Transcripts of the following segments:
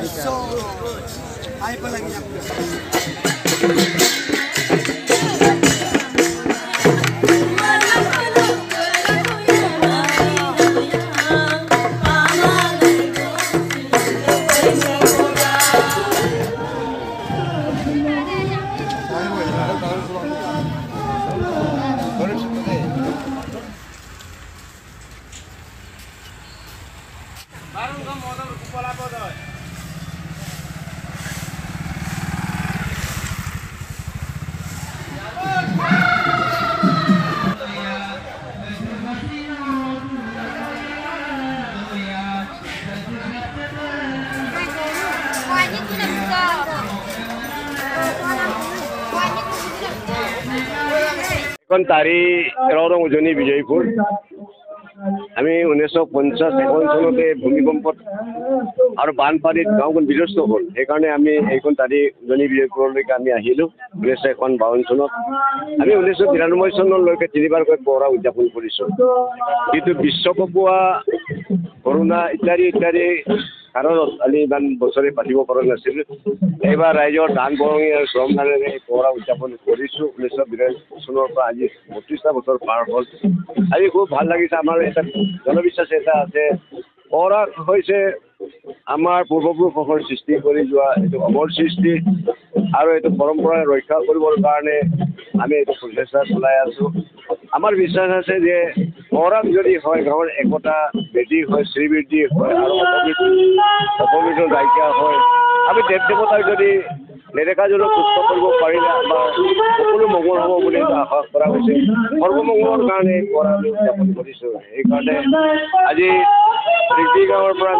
Ay, so, ay palagi ako. yan. Banyak tu nak buka. Banyak tu nak buka. এখন তাৰিখ তেৰ নং উজনি বিজয়পুৰ আমি ঊনৈছশ পঞ্চাছ এখন চনতে ভূমিকম্পত আৰু বানপানীত গাঁওখন বিধ্বস্ত হ'ল। সেইকাৰণে আমি এইখন তাৰিখ উজনি বিজয়পুৰলৈকে আমি আহিলোঁ ঊনৈছশ এখন বাৱন্ন চনত আমি ঊনৈছশ বিৰান্নব্বৈ চনলৈকে তিনিবাৰকৈ পহৰা উদযাপন কৰিছোঁ। কিন্তু বিশ্বকপোৱা কৰোণা ইত্যাদি ইত্যাদি কাৰণত আমি ইমান বছৰে পাতিব পৰা নাছিলোঁ এইবাৰ ৰাইজৰ দান বৰঙণি আৰু শ্ৰম দানেৰে এই পহৰা উদযাপন কৰিছোঁ ঊনৈছশ বিৰান্নব্বৈ চনৰ পৰা আজি বত্ৰিছটা বছৰ পাৰ হ'ল আজি খুব ভাল লাগিছে আমাৰ এটা জনবিশ্বাস এটা আছে পহৰা হৈছে আমাৰ পূৰ্বপুৰুষসকলৰ সৃষ্টি কৰি যোৱা এইটো অমৰ সৃষ্টি আৰু এইটো পৰম্পৰা ৰক্ষা কৰিবৰ কাৰণে আমি এইটো প্ৰচেষ্টা চলাই আছোঁ আমাৰ বিশ্বাস আছে যে পহৰাত যদি হয় গাঁৱৰ একতা বৃদ্ধি হয় শ্ৰীবৃদ্ধি হয় আৰু অপমৃত্যু নাইকিয়া হয় আমি দেৱ দেৱতাক যদি নেদেখাজনক সুস্থ কৰিব পাৰিলে আমাৰ সকলো মংগল হ'ব বুলি আশা কৰা হৈছে। সৰ্বমংগলৰ কাৰণে উদযাপন কৰিছোঁ। সেইকাৰণে আজি ৰিগি গাঁৱৰ পৰা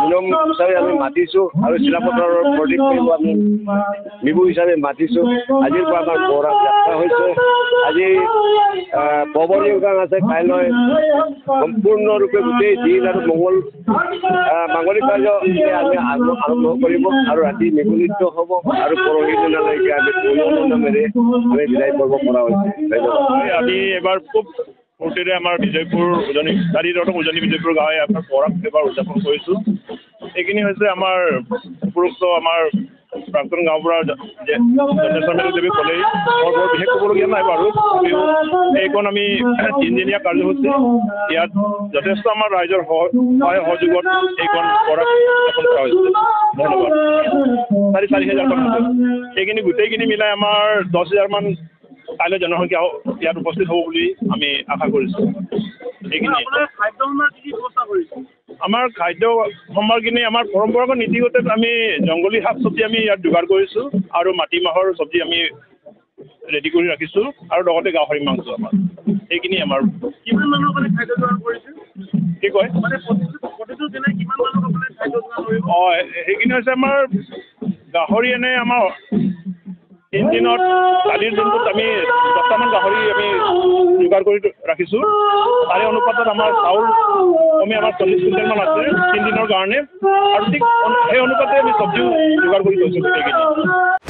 নিয়ম হিচাপে আমি মাতিছোঁ আৰু চিলাপথাৰৰ প্ৰদীপ কৰিব আমি বিহু হিচাপে মাতিছোঁ। আজিৰ পৰা আমাৰ পহৰা যাত্ৰা হৈছে। আজি পৱনী গান আছে কাইলৈ। সম্পূৰ্ণৰূপে গোটেই দিন আৰু মংগল মাংগলিক কাৰ্য আমি আৰম্ভ কৰিব আৰু ৰাতি মেঘু নৃত্য হ'ব আৰু আমি এবাৰ খুব ফূৰ্তিৰে আমাৰ বিজয়পুৰ উজনি চাৰি উজনি বিজয়পুৰ গাঁৱে আপোনাৰ পৰাগ এবাৰ উদযাপন কৰিছোঁ। এইখিনি হৈছে আমাৰ উপৰোক্ত আমাৰ প্ৰাক্তন গাঁওবুঢ়া জনেশ্বৰ দেৱী ক'লেই মই বৰ বিশেষ ক'বলগীয়া নাই বাৰু। তথাপিও এইখন আমি তিনিদিনীয়া কাৰ্যসূচী ইয়াত যথেষ্ট আমাৰ ৰাইজৰ সহ- সহায় সহযোগত এইখন কৰা হৈছে ধন্যবাদ। চাৰি চাৰি হেজাৰমান হৈছে এইখিনি গোটেইখিনি মিলাই আমাৰ দহ হেজাৰমান কাইলৈ জনসংখ্যা ইয়াত উপস্থিত হ'ব বুলি আমি আশা কৰিছোঁ। এইখিনিয়ে আমাৰ খাদ্য সম্ভাৰখিনি আমাৰ পৰম্পৰাগত নীতিগত আমি জংগলী শাক চব্জি আমি ইয়াত যোগাৰ কৰিছোঁ আৰু মাটিমাহৰ চব্জি আমি ৰেডি কৰি ৰাখিছোঁ আৰু লগতে গাহৰি মাংস আমাৰ। এইখিনি আমাৰ কি কয়? অঁ সেইখিনি হৈছে আমাৰ গাহৰি এনে আমাৰ তিনিদিনত কালিৰ দিনটোত আমি দহটামান গাহৰি আমি যোগাৰ কৰি ৰাখিছোঁ। তাৰে অনুপাতত আমাৰ চাউল কমে আমাৰ চল্লিছ কুইণ্টেলমান আছে তিনিদিনৰ কাৰণে। আৰু ঠিক সেই অনুপাতে আমি চব্জিও যোগাৰ কৰি থৈছোঁ গোটেইখিনি